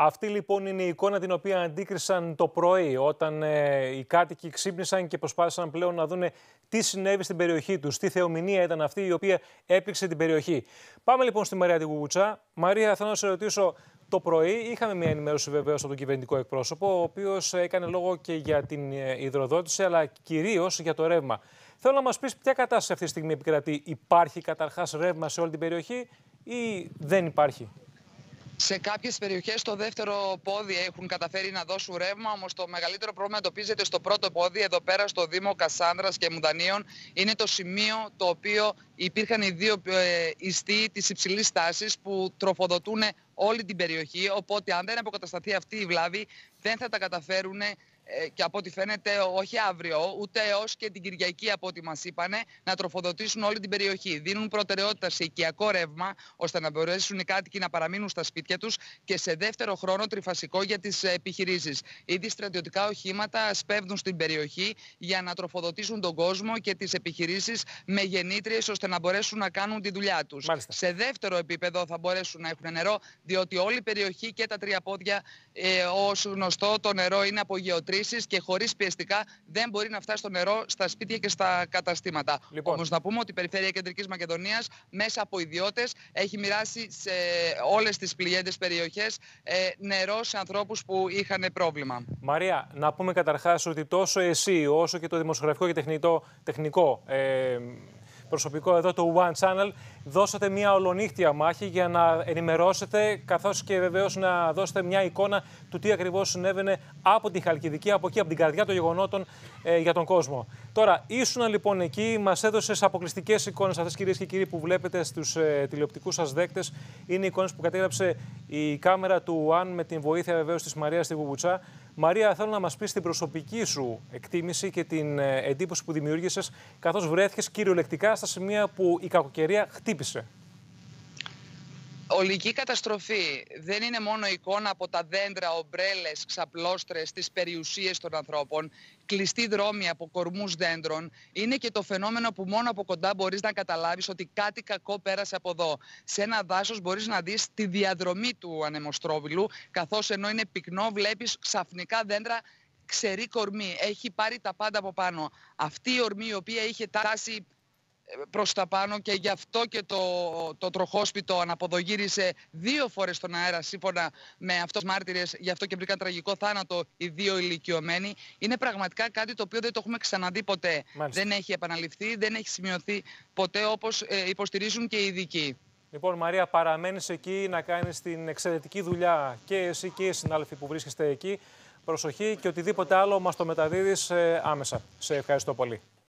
Αυτή λοιπόν είναι η εικόνα την οποία αντίκρισαν το πρωί όταν ε, οι κάτοικοι ξύπνησαν και προσπάθησαν πλέον να δουν τι συνέβη στην περιοχή τους, τι θεομηνία ήταν αυτή η οποία έπληξε την περιοχή. Πάμε λοιπόν στη Μαρία Τιγουγουτσά. Μαρία, θέλω να σε ρωτήσω το πρωί. Είχαμε μια ενημέρωση βεβαίως από τον κυβερνητικό εκπρόσωπο, ο οποίος έκανε λόγο και για την ε, υδροδότηση, αλλά κυρίως για το ρεύμα. Θέλω να μας πεις ποια κατάσταση αυτή τη στιγμή επικρατεί. Υπάρχει καταρχάς ρεύμα σε όλη την περιοχή ή δεν υπάρχει; Σε κάποιες περιοχές το δεύτερο πόδι έχουν καταφέρει να δώσουν ρεύμα, όμως το μεγαλύτερο πρόβλημα εντοπίζεται στο πρώτο πόδι, εδώ πέρα στο Δήμο Κασάνδρας και Μουδανίων. Είναι το σημείο το οποίο υπήρχαν οι δύο ε, ιστοί της υψηλής τάσης που τροφοδοτούν όλη την περιοχή. Οπότε, αν δεν αποκατασταθεί αυτή η βλάβη, δεν θα τα καταφέρουν ε, και από ό,τι φαίνεται όχι αύριο, ούτε έως και την Κυριακή από ό,τι μας είπανε, να τροφοδοτήσουν όλη την περιοχή. Δίνουν προτεραιότητα σε οικιακό ρεύμα, ώστε να μπορέσουν οι κάτοικοι να παραμείνουν στα σπίτια τους και σε δεύτερο χρόνο τριφασικό για τις επιχειρήσεις. Ήδη στρατιωτικά οχήματα σπέβδουν στην περιοχή για να τροφοδοτήσουν τον κόσμο και τις επιχειρήσεις με γεννήτριες ώστε να μπορέσουν να κάνουν τη δουλειά τους. Σε δεύτερο επίπεδο θα μπορέσουν να έχουν νερό, διότι όλη η περιοχή και τα τρία πόδια, ε, ως γνωστό, το νερό είναι από και χωρίς πιεστικά δεν μπορεί να φτάσει το νερό στα σπίτια και στα καταστήματα. Λοιπόν. Όμως να πούμε ότι η Περιφέρεια Κεντρικής Μακεδονίας μέσα από ιδιώτες έχει μοιράσει σε όλες τις πληγέντες περιοχές ε, νερό σε ανθρώπους που είχαν πρόβλημα. Μαρία, να πούμε καταρχάς ότι τόσο εσύ όσο και το δημοσιογραφικό και τεχνικό, τεχνικό ε, προσωπικό εδώ του One Channel δώσατε μια ολονύχτια μάχη για να ενημερώσετε καθώς και βεβαίως να δώσετε μια εικόνα του τι ακριβώς συνέβαινε από τη Χαλκιδική, από εκεί, από την καρδιά των γεγονότων ε, για τον κόσμο. Τώρα, ήσουν λοιπόν εκεί, μας έδωσες αποκλειστικές εικόνες αυτές, κυρίες και κύριοι, που βλέπετε στους ε, τηλεοπτικούς σας δέκτες. Είναι εικόνες που κατέγραψε η κάμερα του ΟΑΝ με την βοήθεια βεβαίως της Μαρίας στη Βουμουτσά. Μαρία, θέλω να μας πεις την προσωπική σου εκτίμηση και την ε, εντύπωση που δημιούργησες καθώς βρέθηκες κυριολεκτικά στα σημεία που η κακοκαιρία χτύπησε. Ολική καταστροφή δεν είναι μόνο εικόνα από τα δέντρα, ομπρέλες, ξαπλώστρες, τις περιουσίες των ανθρώπων, κλειστή δρόμοι από κορμούς δέντρων. Είναι και το φαινόμενο που μόνο από κοντά μπορείς να καταλάβεις ότι κάτι κακό πέρασε από εδώ. Σε ένα δάσος μπορείς να δεις τη διαδρομή του ανεμοστρόβιλου, καθώς ενώ είναι πυκνό βλέπεις ξαφνικά δέντρα ξερή κορμή. Έχει πάρει τα πάντα από πάνω. Αυτή η ορμή η οποία είχε τάσει προς τα πάνω και γι' αυτό και το, το τροχόσπιτο αναποδογύρισε δύο φορές στον αέρα σύμφωνα με αυτός μάρτυρες, γι' αυτό και βρήκαν τραγικό θάνατο οι δύο ηλικιωμένοι. Είναι πραγματικά κάτι το οποίο δεν το έχουμε ξαναδεί ποτέ. Δεν έχει επαναληφθεί, δεν έχει σημειωθεί ποτέ όπως ε, υποστηρίζουν και οι ειδικοί. Λοιπόν, Μαρία, παραμένεις εκεί να κάνεις την εξαιρετική δουλειά και εσύ και οι συνάδελφοι που βρίσκεστε εκεί. Προσοχή και οτιδήποτε άλλο μας το μεταδίδεις ε, άμεσα. Σε ευχαριστώ πολύ.